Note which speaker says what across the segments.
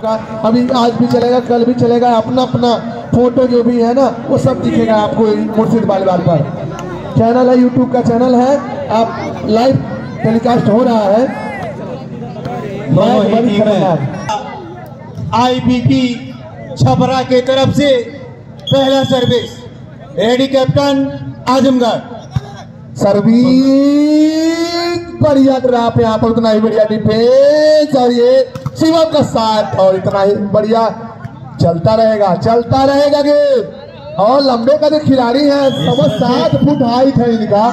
Speaker 1: अभी आज भी चलेगा कल भी चलेगा अपना अपना फ़ोटो जो भी है ना वो सब दिखेगा आपको मुर्शिद बालीबाल पर। चैनल है यूट्यूब का चैनल है। आप लाइव टेलीकास्ट हो रहा है।
Speaker 2: आईपीपी छपरा के तरफ़ से पहला service ready captain Azamgarh.
Speaker 1: Service बढ़िया ड्राप यहाँ पर उतना ही बढ़िया डिफेंस और ये शिवम का साथ और इतना ही बढ़िया चलता रहेगा चलता रहेगा गेम और लंबे का जो खिलाड़ी है समझ सात फुट हाइट है इनका।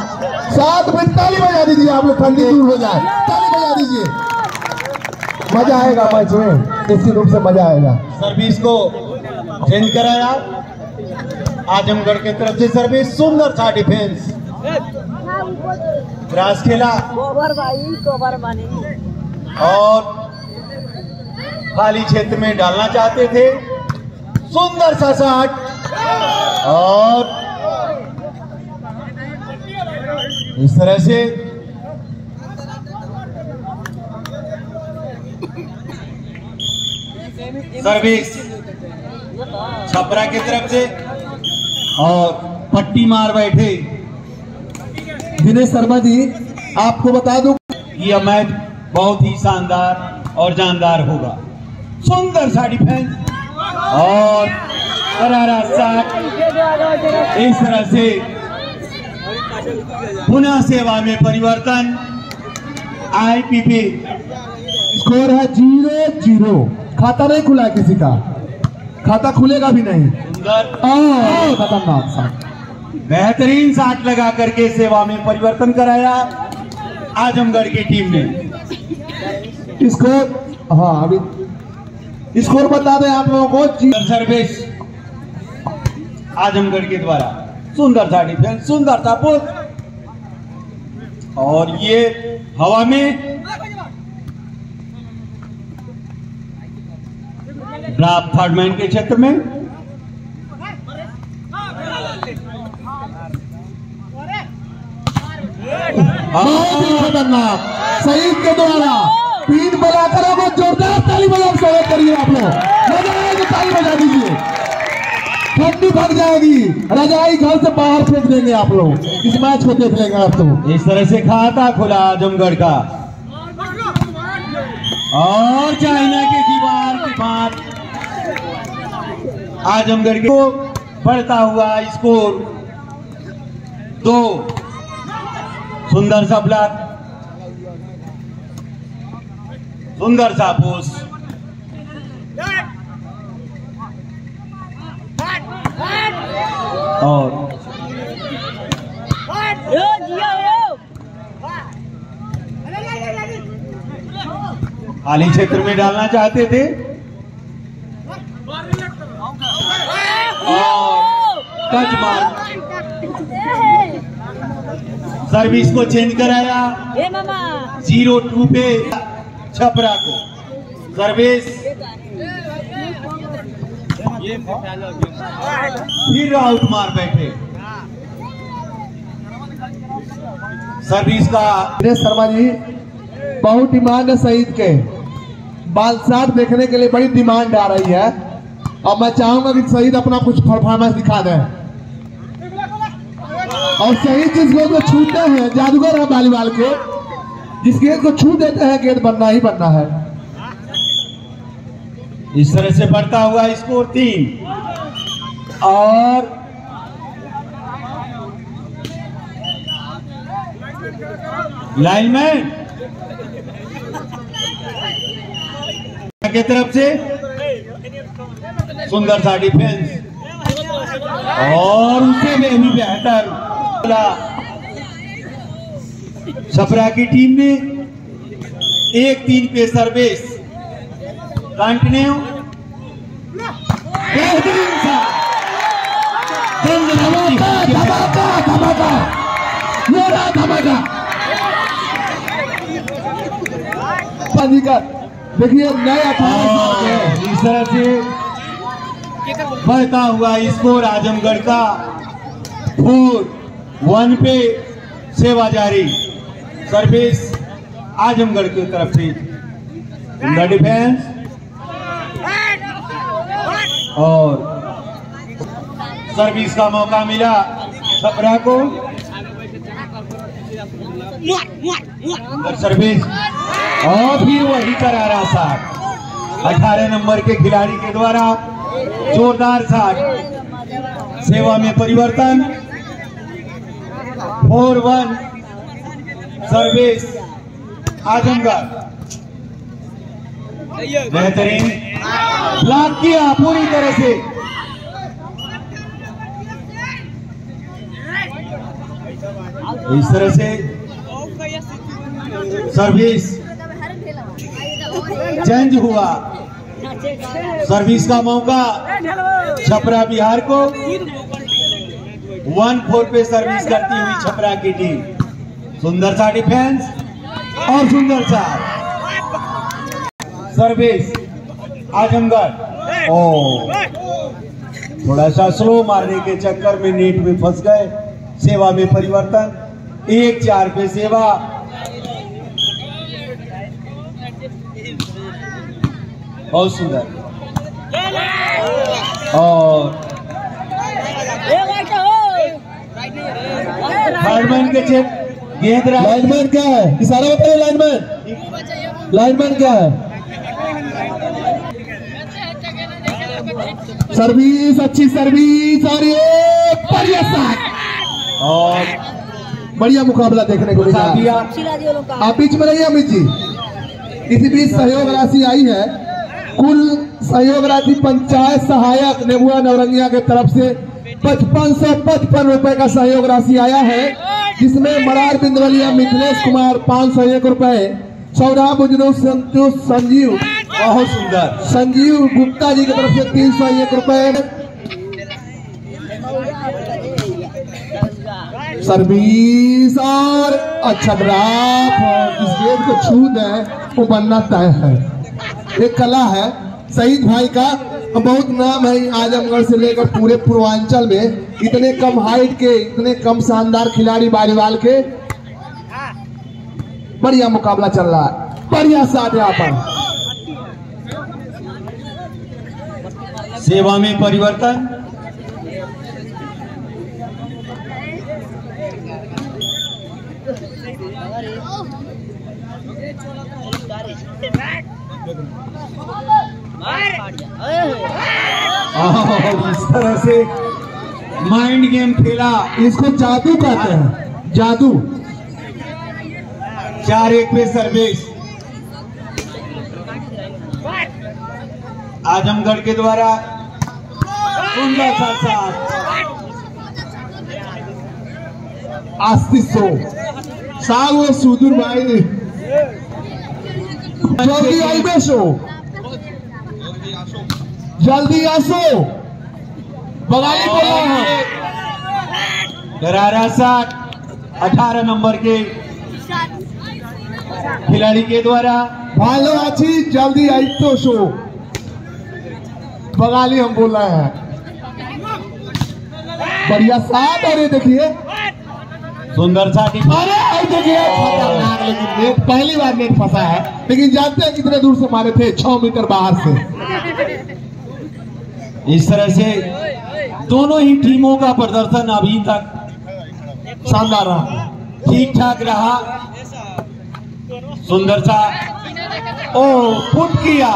Speaker 1: सात फुट ताली बजा दीजिए आप लोग ठंडी दूर हो जाए। ताली बजा दीजिए। मज़ा आएगा मैच में निश्चित रूप से मज़ा आएगा।
Speaker 2: सर्विस को चेंज कराया। आजमगढ़ के तरफ़ से सर्विस सुंदर था डिफेंस क्रॉस खेला
Speaker 3: गोबर भाई गोबर बने।
Speaker 2: और खाली क्षेत्र में डालना चाहते थे। सुंदर सा शॉट और इस तरह से सर्विस छपरा की तरफ़ से और पट्टी मार बैठे।
Speaker 1: दिनेश शर्मा जी आपको बता दूँ
Speaker 2: यह मैच बहुत ही शानदार और जानदार होगा। सुंदर सा डिफेंस और करारा शॉट इस तरह से पुनः सेवा में परिवर्तन। IPP
Speaker 1: score P zero zero. खाता नहीं खुला किसी का। खाता खुलेगा भी नहीं। खतरनाक शॉट
Speaker 2: बेहतरीन शॉट लगा करके सेवा में परिवर्तन कराया आजमगढ़ की टीम ने।
Speaker 1: स्कोर हाँ अभी स्कोर बता दें आप लोगों को
Speaker 2: सर्विस आजमगढ़ के द्वारा। सुंदर था डिफेंस सुंदर था पुल और ये हवा में ड्राफ्ट थर्ड मैन के क्षेत्र में
Speaker 1: बहुत ही खतरनाक सईद के द्वारा तीन बजाकरों को जोरदार ताली बजा स्वागत करिए आप लोग। ताली बजा दीजिए। ठंडी जाएगी। रजाई घर से बाहर फेंक देंगे आप लोग। इस मैच को देख लेंगे आप लोग।
Speaker 2: इस तरह से खाता खुला आजमगढ़ का। और चाइना की दीवार की बात। आजमगढ़ को बढ़ता हुआ स्कोर दो। सुंदर सा ब्लॉक सुंदर सा पोस्ट और खाली क्षेत्र में डालना चाहते थे। और टच मार सर्विस को चेंज कराया।
Speaker 3: मामा।
Speaker 2: ज़ीरो टू पे छपरा को। सर्विस फिर आउट मार बैठे। सर्विस का
Speaker 1: दिनेश शर्मा जी बहुत डिमांड है सईद के। बालसाट देखने के लिए बड़ी डिमांड आ रही है। और मैं चाहूँगा कि सईद अपना कुछ परफॉर्मेंस दिखा दें। और जिस गेंद को छूते हैं, जादूगर है वालीबाल के जिस गेंद को छू देते हैं, गेंद बनना ही बनना है।
Speaker 2: इस तरह से बढ़ता हुआ स्कोर तीन। और लाइनमैन के तरफ़ से सुंदर सा डिफेंस और उसे में भी बेहतर छपरा की टीम ने एक तीन पे सर्विस कंटिन्यू बेहतरीन सा
Speaker 1: धमाका धमाका धमाका। रहा धमाका। देखिए नए अठारह।
Speaker 2: और इस तरह से बढ़ता हुआ स्कोर आजमगढ़ का। फोर वन पे सेवा जारी। सर्विस आजमगढ़ की तरफ़ से। सुंदर डिफेंस। और सर्विस का मौका मिला छपरा को। सर्विस और फिर वही करारा साठ अठारह नंबर के खिलाड़ी के द्वारा जोरदार साठ सेवा में परिवर्तन। Four one service Azamgarh. बेहतरीन। ब्लॉक किया पूरी तरह से। इस तरह से सर्विस चेंज हुआ। सर्विस का मौका छपरा बिहार को वन फोर पे सर्विस करती हुई छपरा की टीम सुंदर सा डिफेंस और सुंदर सा सर्विस आजमगढ़. ओ थोड़ा सा स्लो मारने के चक्कर में नेट में फंस गए। सेवा में परिवर्तन। एक चार पे सेवा। बहुत सुंदर। और थर्डमैन के चेक गेंद रहा
Speaker 1: लाइनमैन क्या है। इशारा बताइए लाइनमैन लाइनमैन क्या है। सर्विस अच्छी सर्विस और ये बढ़िया शॉट
Speaker 2: और
Speaker 1: बढ़िया मुकाबला देखने को मिला। आप। बीच में रहिए अमित जी। इसी बीच सहयोग राशि आई है। कुल सहयोग राशि पंचायत सहायक नेबुआ नवरंगिया के तरफ़ से पचपन सौ पचपन रुपए का सहयोग राशि आया है जिसमें मरार बिंदवलिया मिथिलेश कुमार पाँच सौ एक रुपए सौरभ बुजरू संतोष संजीव
Speaker 2: बहुत सुंदर।
Speaker 1: संजीव गुप्ता जी की तरफ़ से तीन सौ एक रुपए। सर्विस और अच्छा जिस गेंद को छू दें वो बनना तय है। एक कला है शहीद भाई का बहुत नाम है आजमगढ़ से लेकर पूरे पूर्वांचल में। इतने कम हाइट के इतने कम शानदार खिलाड़ी बारीवाल के। बढ़िया मुकाबला चल रहा है। बढ़िया साथ यहाँ पर।
Speaker 2: सेवा में परिवर्तन। इस तरह से माइंड गेम खेला।
Speaker 1: इसको जादू कहते हैं। जादू।
Speaker 2: चार एक पे सर्विस आजमगढ़ के द्वारा सुंदर सा। साथ
Speaker 1: आस्तिसो सागो सुदूर भाई जल्दी आई जल्दी आसो। बगाली बोल रहा हूँ
Speaker 2: गरारा साठ अठारह नंबर के खिलाड़ी के द्वारा।
Speaker 1: भालो आची जल्दी आई तो शो। बगाली हम बोल रहे हैं। बढ़िया साथ और ये देखिए।
Speaker 2: सुंदर सा
Speaker 1: अरे देखिए खतरनाक लेकिन नेट पहली बार नेट फंसा है। लेकिन जानते हैं कितने दूर से मारे थे छह मीटर बाहर से।
Speaker 2: इस तरह से दोनों ही टीमों का प्रदर्शन अभी तक
Speaker 1: शानदार रहा
Speaker 2: ठीक ठाक रहा। सुंदर सा। ओ फुट किया।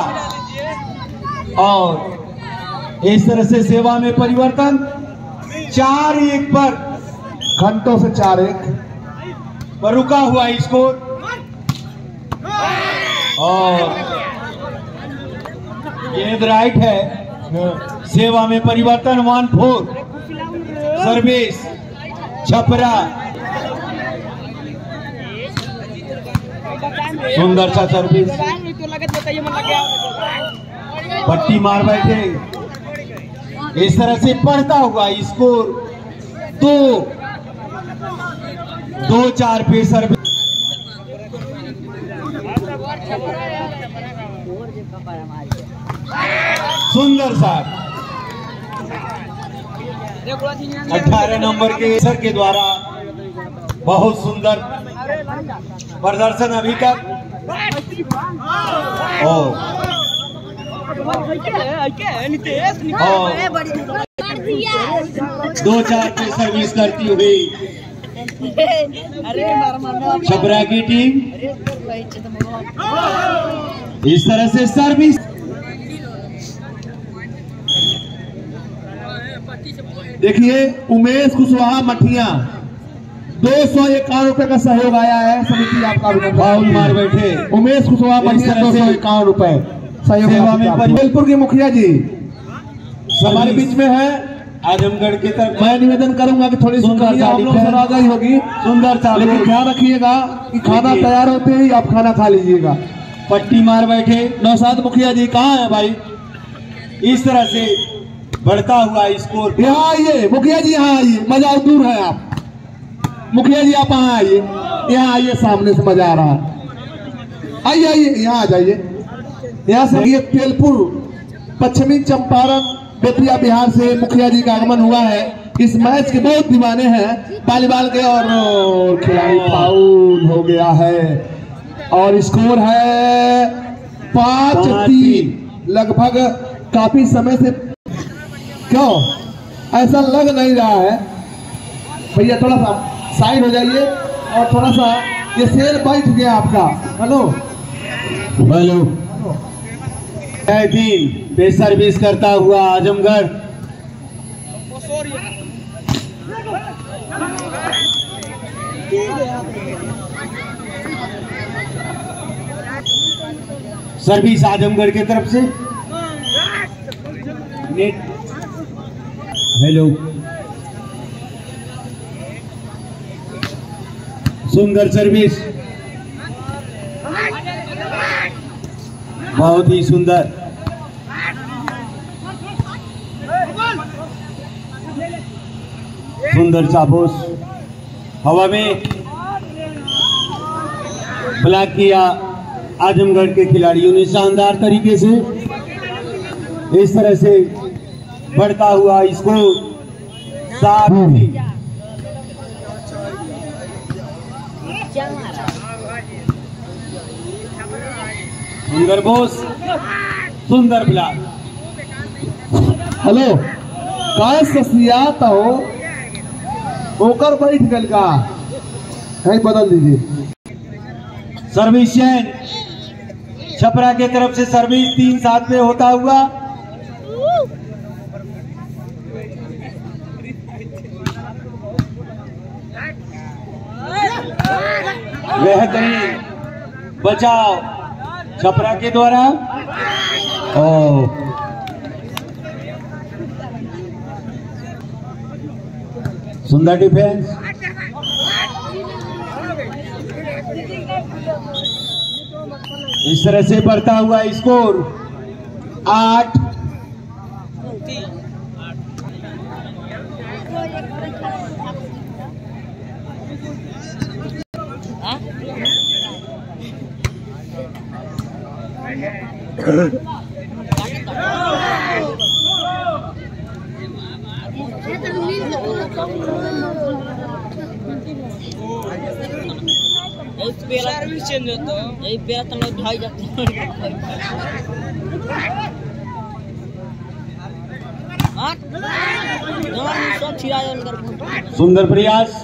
Speaker 2: और इस तरह से सेवा में परिवर्तन। चार एक पर।
Speaker 1: घंटों से चार एक।
Speaker 2: पर रुका हुआ स्कोर। और गेंद राइट है। सेवा में परिवर्तन, वन फोर। सर्विस, छपरा। सुंदर सा सर्विस। पट्टी मार बैठे। इस तरह से पढ़ता हुआ स्कोर। दो। दो, चार पे सर्विस। सुंदर सा अठारह नंबर के सर के द्वारा बहुत सुंदर प्रदर्शन अभी तक। दो चार पे सर्विस करती हुई छपरा की टीम इस तरह से सर्विस
Speaker 1: देखिए उमेश कुशवाहा मठिया दो सौ इक्यावन रुपए का सहयोग आया है समिति आपका
Speaker 2: बाउल मार बैठे।
Speaker 1: उमेश कुशवाहा मठिया दो
Speaker 2: सौ
Speaker 1: इक्यावन रुपए सहयोग जबलपुर के मुखिया जी। हमारे बीच में है।
Speaker 2: आजमगढ़ की तरफ़
Speaker 1: मैं निवेदन करूँगा कि थोड़ी
Speaker 2: सुंदर है।
Speaker 1: होगी।
Speaker 2: सुंदर
Speaker 1: लेकिन ध्यान रखिएगा कि खाना तैयार होते ही आप खाना खा लीजिएगा।
Speaker 2: पट्टी मार बैठे।
Speaker 1: नौसाद मुखिया जी कहाँ है भाई?
Speaker 2: इस तरह से बढ़ता हुआ स्कोर
Speaker 1: यहाँ आइए, मुखिया जी यहाँ आइए, मज़ा दूर है आप। मुखिया जी, आप यहाँ आइए। यहाँ आइए, सामने से मज़ा आ रहा है। आइए आइए, यहाँ आ जाइए। यहाँ से ये तेलपुर पश्चिमी चंपारण, बेतिया, बिहार से मुखिया जी का आगमन हुआ है। इस मैच के बहुत दीवाने हैं वॉलीबॉल के और खिलाड़ी फाउल हो गया है। और स्कोर है पाँच तीन। लगभग काफ़ी समय से क्यों? ऐसा लग नहीं रहा है। भैया थोड़ा सा साइड हो जाइए और थोड़ा सा ये शेर बैठ गया आपका। हेलो।
Speaker 2: हेलो। तीन पे सर्विस करता हुआ आजमगढ़। सर्विस आजमगढ़ की तरफ़ से। नेट हेलो सुंदर सर्विस बहुत ही सुंदर। सुंदर चापोस। हवा में ब्लॉक किया आजमगढ़ के खिलाड़ियों ने शानदार तरीके से। इस तरह से बढ़ता हुआ स्कोर सात सुंदर बोस सुंदर ब्लॉक
Speaker 1: हेलो काय ससियात हो होकर बैठ गल का? कहीं बदल दीजिए।
Speaker 2: सर्विस चैन। छपरा के तरफ़ से सर्विस तीन सात में होता हुआ बेहतरीन बचाव छपरा के द्वारा। ओ। सुंदर डिफेंस इस तरह से बढ़ता हुआ स्कोर आठ
Speaker 3: सर्विस चेंज होता यही लोग जाते हाँ
Speaker 2: सुंदर प्रयास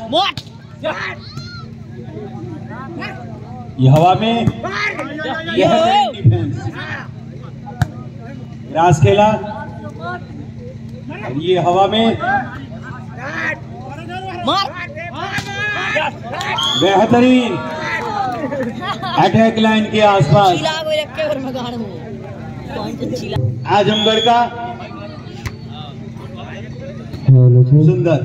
Speaker 2: ये हवा में बेहतरीन डिफेंस रास खेला। और ये हवा में बेहतरीन अटैक लाइन के आसपास। आजमगढ़ का सुंदर।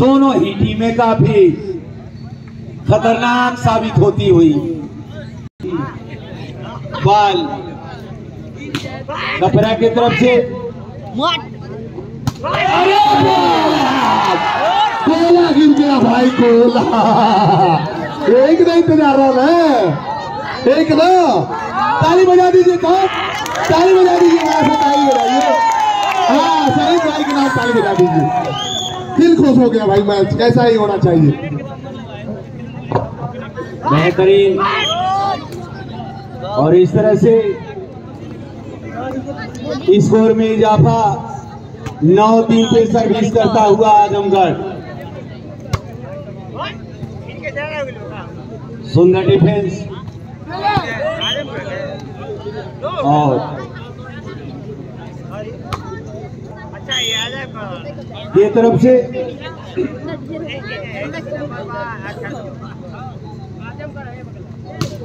Speaker 2: दोनों ही टीमें काफ़ी खतरनाक साबित होती हुई। बाल। कपड़ा की तरफ़ से।
Speaker 3: मोट।
Speaker 1: कोला गिर गया भाई कोला एक नहीं इंतज़ार रहा है एक ना। ताली बजा दीजिए कौन ताली बजा दीजिए यहाँ से ताली बजाइए। हाँ सही भाई के नाम ताली बजा दीजिए। दिल खुश हो गया भाई मैच कैसा ही होना चाहिए।
Speaker 2: बेहतरीन। और इस तरह से स्कोर में इजाफा नौ तीन पे सर्विस करता हुआ आजमगढ़। सुंदर डिफेंस। और ये तरफ़ से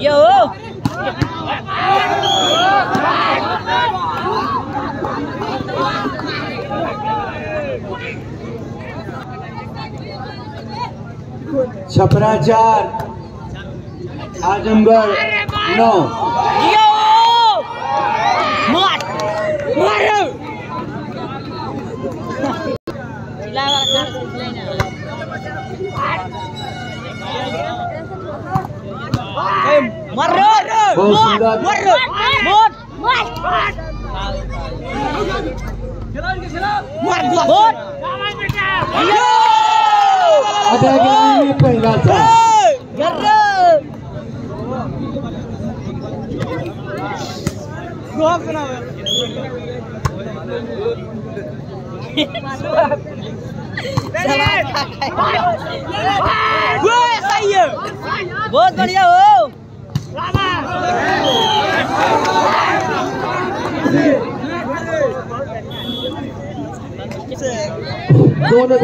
Speaker 3: ये!
Speaker 2: छपरा चार आजमगढ़ नौ
Speaker 3: Mario!
Speaker 2: बहुत सुंदर।
Speaker 3: Mario! Mot! Mot! Yo!
Speaker 2: आधा ग्रामीण में पहला था
Speaker 3: Garro! बहुत बढ़िया हो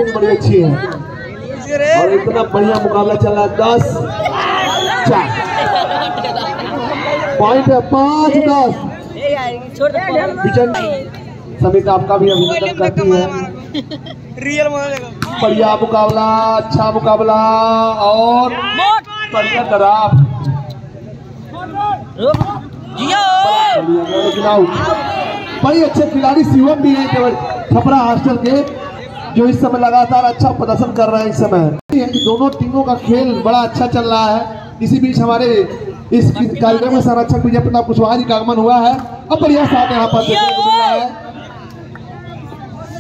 Speaker 1: दिन बड़ी अच्छी है और इतना बढ़िया मुकाबला चला दस चार। पॉइंट है पाँच दस। विजन समित आपका भी अभिनंदन करती है
Speaker 3: रियल
Speaker 1: बढ़िया मुकाबला अच्छा मुकाबला और बढ़िया आउट बड़ी अच्छे खिलाड़ी शिवम भी हैं केवल छपरा हॉस्टल के। जो इस समय लगातार अच्छा प्रदर्शन कर रहे हैं इस समय। दोनों टीमों का खेल बड़ा अच्छा चल रहा है। इसी बीच हमारे इस कार्यक्रम में संरक्षक विजय प्रताप कुशवाहा जी का आगमन हुआ है। और बढ़िया साथ यहाँ पर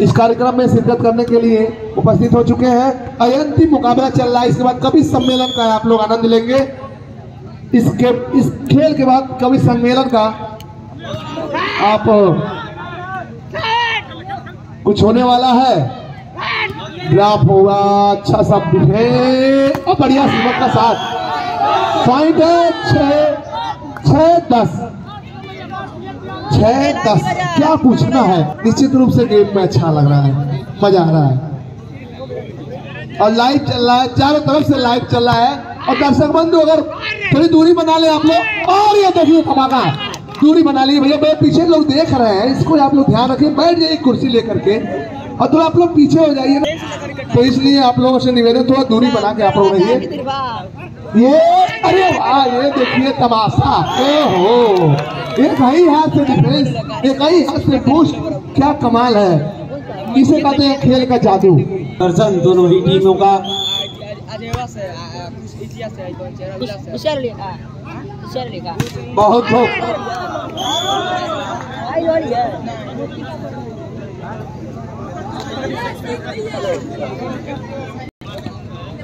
Speaker 1: इस कार्यक्रम में शिरकत करने के लिए उपस्थित हो चुके हैं। अंतिम मुकाबला चल रहा है। इसके बाद कवि सम्मेलन का आप लोग आनंद लेंगे। इसके इस खेल के बाद कवि सम्मेलन का आप कुछ होने वाला है। ग्राफ होगा अच्छा सा डिफेंस और बढ़िया सीमक का साथ। पॉइंट है छः छः दस। छः दस। क्या पूछना है? निश्चित रूप से गेम में अच्छा लग रहा है। मज़ा आ रहा है। और लाइव चल रहा है। चारों तरफ़ से लाइव चल रहा है। और दर्शक बंधु, अगर थोड़ी दूरी बना ले आप लोग। और ये देखिए धमाका। दूरी बना ली। भैया पीछे लोग देख रहे हैं। इसको आप लोग ध्यान रखिए बैठ जाइए कुर्सी लेकर के। और थोड़ा आप लोग पीछे हो जाइए ना तो इसलिए आप लोगों से निवेदन थोड़ा दूरी बना के आप लोग रहिए ये अरे वाह ये देखिए तमाशा ओहो एक ही हाथ से डिफेंस एक ही हाथ से पुश क्या कमाल है इसे कहते हैं खेल का जादू
Speaker 2: दर्शन दोनों ही टीमों का बहुत बहुत
Speaker 3: है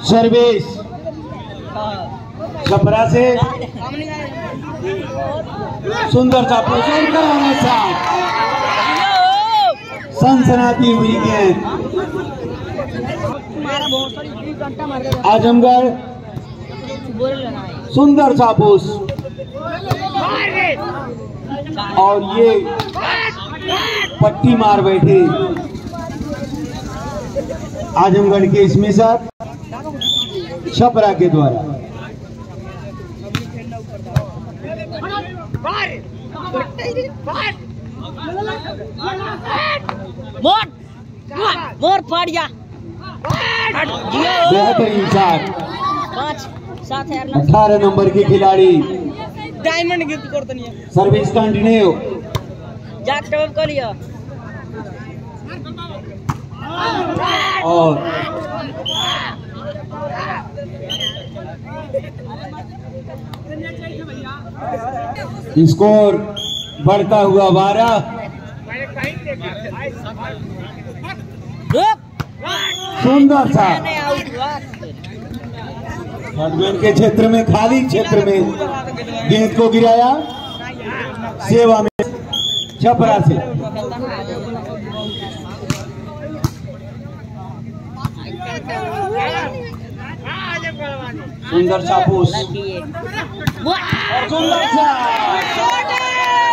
Speaker 2: सर्विस छपरा से सुंदर सा प्रदर्शन कराने साथ। सनसनाती हुई गेंद। आजमगढ़ सुंदर सा पुश और ये पट्टी मार बैठे। आजमगढ़ के इसमें सर छपरा के द्वारा।
Speaker 3: मोट मोर फाड़
Speaker 2: बेहतरीन साथ।
Speaker 3: पाँच सात
Speaker 2: अठारह नंबर के खिलाड़ी।
Speaker 3: डायमंड गिफ्ट करते नहीं
Speaker 2: सर्विस कंटिन्यू
Speaker 3: जाक टॉप कर लिया
Speaker 2: और स्कोर बढ़ता हुआ बारह। सुंदर सा
Speaker 3: मैंने आउट हुआ
Speaker 2: बैट्समैन के क्षेत्र में, खाली क्षेत्र में गेंद को गिराया। सेवा में छपरा से। सुंदर सा पोस्ट
Speaker 3: लगी
Speaker 2: और सुंदर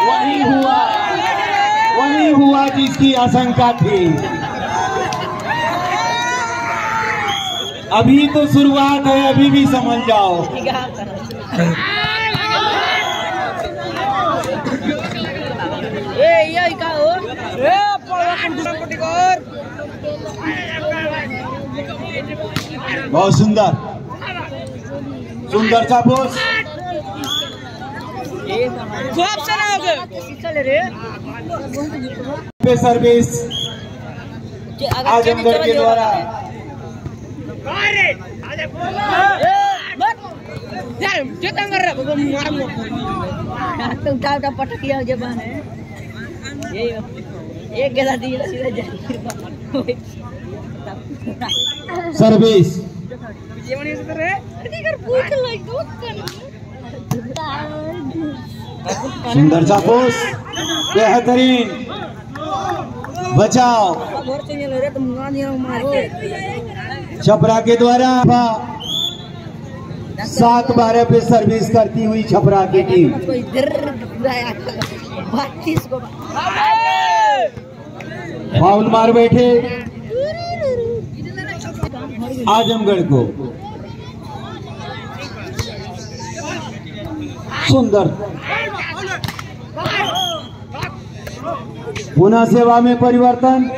Speaker 2: वही हुआ वही हुआ जिसकी आशंका थी। अभी तो शुरुआत है, अभी भी समझ जाओ।
Speaker 3: ए ये का हो। ए पड़वा कर दूसरा कर
Speaker 2: बहुत सुंदर सुंदर सा पोस्ट
Speaker 3: खूब से ना होगे चल रे
Speaker 2: पे सर्विस आजमगढ़ के द्वारा
Speaker 3: यार कितना कर रहा मार मार उठा उठा पटक लिया जबान है एक गला दिया सीधा जाए
Speaker 2: सर्विस
Speaker 3: जेवण येत रे अरे भूख लाग दूध कर
Speaker 2: सुंदर बेहतरीन बचाओ। छपरा के द्वारा सात बारह पे सर्विस करती हुई छपरा की टीम। फाउल मार बैठे। आजमगढ़ को। सुंदर। पुनः सेवा में परिवर्तन।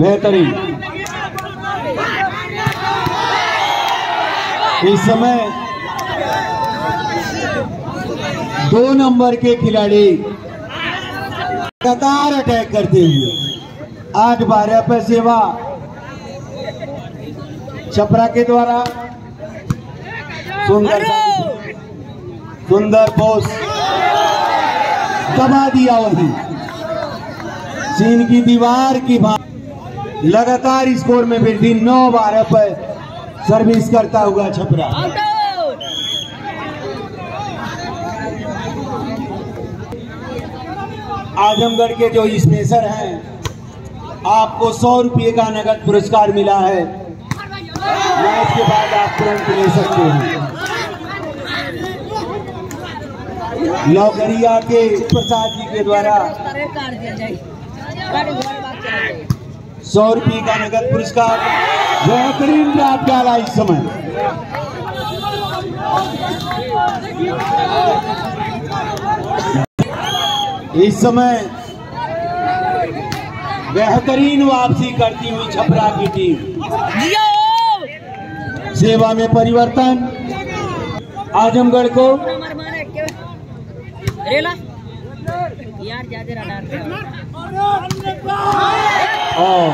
Speaker 2: बेहतरीन। इस समय दो नंबर के खिलाड़ी लगातार अटैक करते हुए। आठ बारह पर सेवा। छपरा के द्वारा। सुंदर सुंदर बोस दबा दिया वहीं चीन की दीवार की भां लगातार स्कोर में वृद्धि नौ बारह पर सर्विस करता हुआ छपरा आजमगढ़ के जो स्पेशर हैं, आपको सौ रुपये का नगद पुरस्कार मिला है। मैच के बाद आप तुरंत ले सकते हैं। लौकरिया के प्रसाद जी के द्वारा सौ रुपये का नगद पुरस्कार। बेहतरीन प्राप्त इस समय। इस समय बेहतरीन वापसी करती हुई छपरा की टीम। सेवा में परिवर्तन। आजमगढ़ को
Speaker 3: माने के रेला यार ज़्यादा रडार पे
Speaker 2: और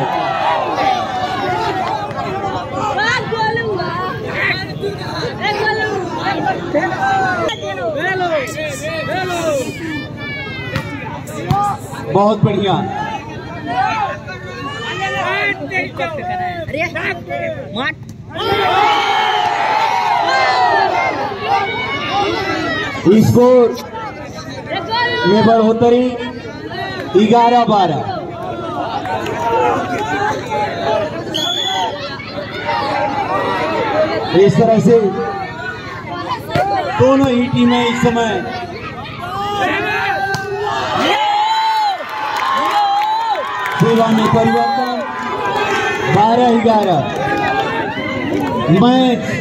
Speaker 2: बहुत बढ़िया। स्कोर में बढ़ोतरी ग्यारह बारह। इस तरह से दोनों ही टीमें इस समय सेवा में परिवर्तन। बारह ग्यारह। मैच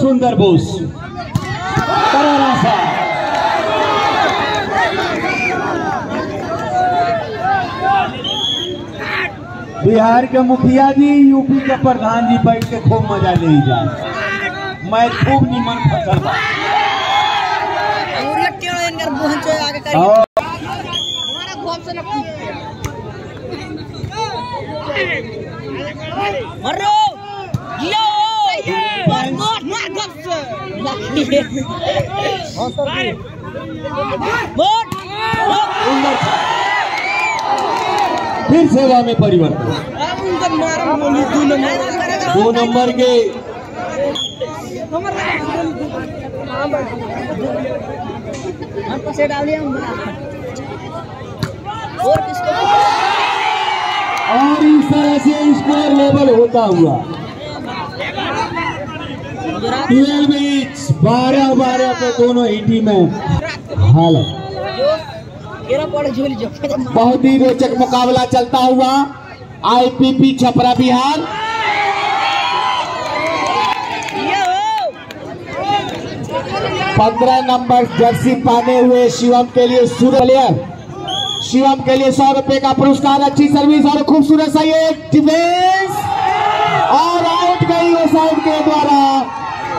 Speaker 4: सुंदर बोस। बिहार के मुखिया जी यूपी के प्रधान जी बैठ के खूब मज़ा ले जाए मैं खूब निमन फ़सल फिर सेवा में परिवर्तन।
Speaker 2: दो नंबर
Speaker 4: के
Speaker 2: और
Speaker 4: इस तरह से स्कोर लेवल होता हुआ। ट्वेल्व बारह बारह पे दोनों ही। टीमें हालत बहुत ही रोचक मुकाबला चलता हुआ आईपीपी छपरा बिहार। पंद्रह नंबर जर्सी पहने हुए शिवम के लिए सूर्य शिवम के लिए सौ रुपए का पुरस्कार, अच्छी सर्विस और खूबसूरत सा ये डिफेंस और आउट गई वो साइड के द्वारा।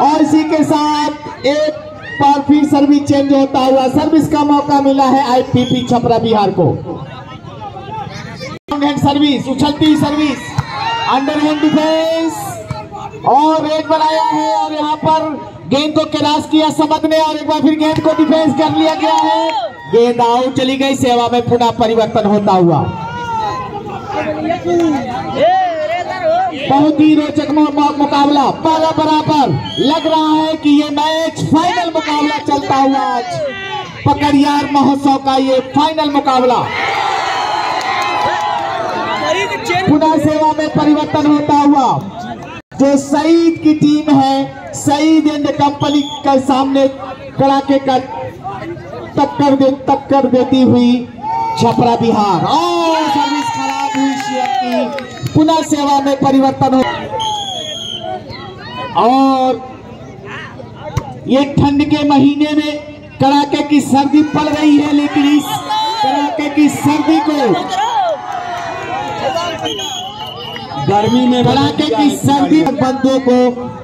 Speaker 4: और इसी के साथ एक बार फिर सर्विस चेंज होता हुआ सर्विस का मौका मिला है आईपीपी छपरा बिहार को। सर्विस उछलती सर्विस अंडर हैंड डिफेंस और रेड बनाया है और यहाँ पर गेंद को कैलाश किया समद ने और एक बार फिर गेंद को डिफेंस कर लिया गया है। गेंद आउट चली गई, सेवा में पुनः परिवर्तन होता हुआ। बहुत ही रोचक मुकाबला। बरा बराबर लग रहा है कि ये मैच फाइनल मुकाबला चलता हुआ आज पकड़ियार महोत्सव का ये फाइनल मुकाबला। पुनः सेवा में परिवर्तन होता हुआ जो सईद की टीम है, सईद एंड कंपनी के सामने कड़ाके का टक्कर दे टक्कर देती हुई छपरा बिहार। और सर्विस खराब हुई शिवम की पुनः सेवा में परिवर्तन हो। और ये ठंड के महीने में कड़ाके की सर्दी पड़ रही है लेकिन इस कड़ाके की सर्दी को गर्मी में कड़ाके की सर्दी बंदों को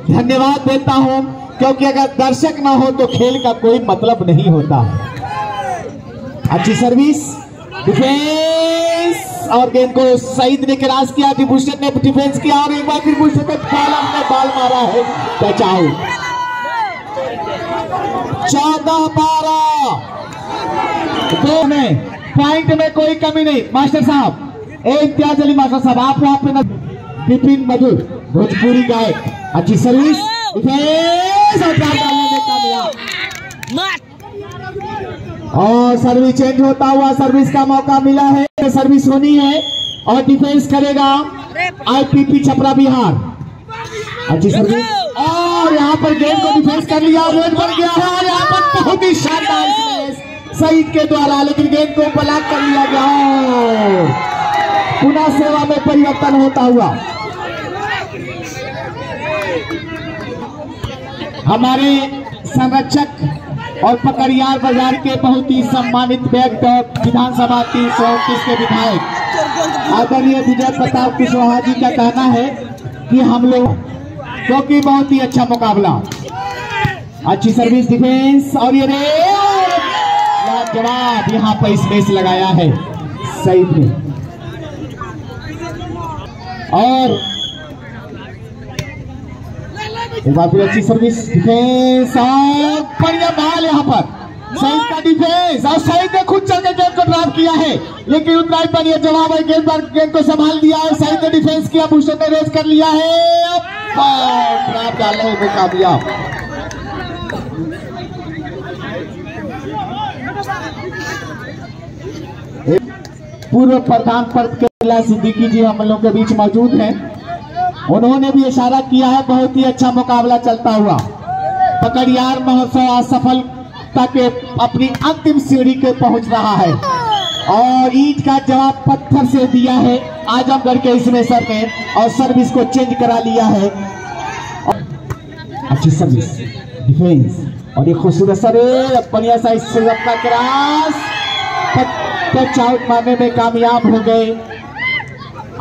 Speaker 4: धन्यवाद देता हूँ क्योंकि अगर दर्शक ना हो तो खेल का कोई मतलब नहीं होता। अच्छी सर्विस डिफेंस और गेंद को सईद ने क्रॉस किया डिभूषण ने डिफेंस किया और एक बार फिर भूषण ने बालम ने बाल मारा है। बचाओ। चौदह बारह दो में पॉइंट में कोई कमी नहीं। मास्टर साहब ए इम्तियाज़ अली मास्टर साहब आप वहाँ पे विपिन मधुर भोजपुरी गायक। अच्छी सर्विस में और सर्विस चेंज होता हुआ सर्विस का मौका मिला है। सर्विस होनी है और डिफेंस करेगा आईपीपी छपरा बिहार। अच्छी सर्विस। और यहाँ पर गेंद को डिफेंस कर लिया रेड बन गया और यहाँ पर बहुत ही शानदार सईद के द्वारा, लेकिन गेंद को ब्लॉक कर लिया गया पुनः सेवा में परिवर्तन होता हुआ। हमारे संरक्षक और पकड़ियार बाज़ार के बहुत ही सम्मानित व्यक्ति विधानसभा तीन सौ उनतीस के विधायक। आदरणीय विजय प्रताप कुशवाहा जी का कहना है कि हम लोग क्योंकि तो बहुत ही अच्छा मुकाबला। अच्छी सर्विस डिफेंस और ये रे जवाब यहाँ पर स्पेस लगाया है। सही ने और एक बार फिर अच्छी सर्विस डिफेंस और बढ़िया बहाल यहाँ पर। सईद का डिफेंस और सईद ने खुद चल के गेंद को ड्राइव किया है। लेकिन उतना ही बढ़िया जवाब है गेंद पर गेंद को संभाल दिया है सईद ने डिफेंस किया भूषण ने रेस कर लिया है। पूर्व प्रधान पद कैला सिद्दीकी जी हम लोग के बीच मौजूद हैं। उन्होंने भी इशारा किया है, बहुत ही अच्छा मुकाबला चलता हुआ। पकड़ियार महोत्सव आज सफलता के अपनी अंतिम सीढ़ी के पहुँच रहा है। और ईट का जवाब पत्थर से दिया है। आजमगढ़ के इसमें सर ने और सर्विस को चेंज करा लिया है। अच्छी सर्विस डिफेंस और ये खूबसूरत सर बढ़िया सा इससे अपना क्रॉस। टच आउट मारने में कामयाब हो गए।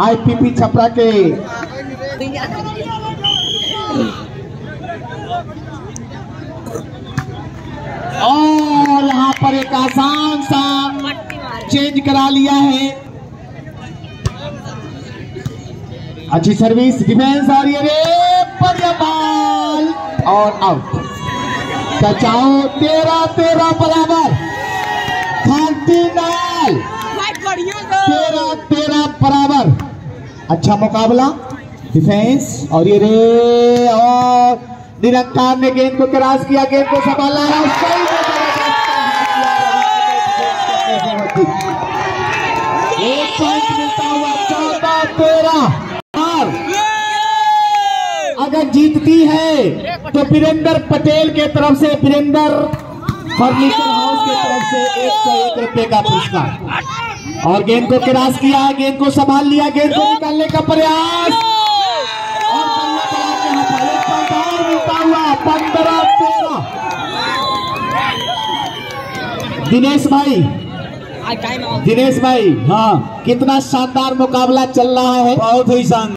Speaker 4: आईपीपी छपरा के और यहाँ पर एक आसान सा चेंज करा लिया है। अच्छी सर्विस डिफेंस और ये रे बढ़िया बॉल और आउट बचाओ तेरह तेरह बराबर। थर्टी नाइन तेरह तेरह बराबर। अच्छा मुकाबला। डिफेंस और ये रे और निरंकार ने गेंद को क्रॉस किया, गेंद को संभाला है चौदह तेरह और अगर जीतती है तो वीरेंद्र पटेल के तरफ़ से, वीरेंद्र फर्नीचर हाउस की तरफ़ से एक सौ एक रुपए का पुरस्कार। और गेंद को क्रॉस किया, गेंद को संभाल लिया, गेंद को निकालने का प्रयास। हुआ पंद्रह तेरह दिनेश भाई। दिनेश भाई हाँ कितना शानदार मुकाबला चल रहा है।
Speaker 2: बहुत ही शानदार।